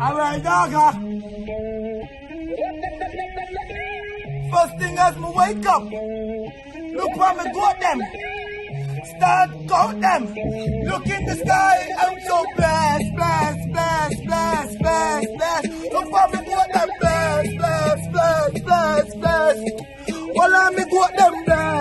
Alright, dogga. First thing as me wake up, look where me got them. Start count them. Look in the sky, I'm so blessed, blessed, blessed, blessed, blessed, blessed. Look where me got them, blessed, blessed, blessed, blessed, blessed. Well, I me got them blessed.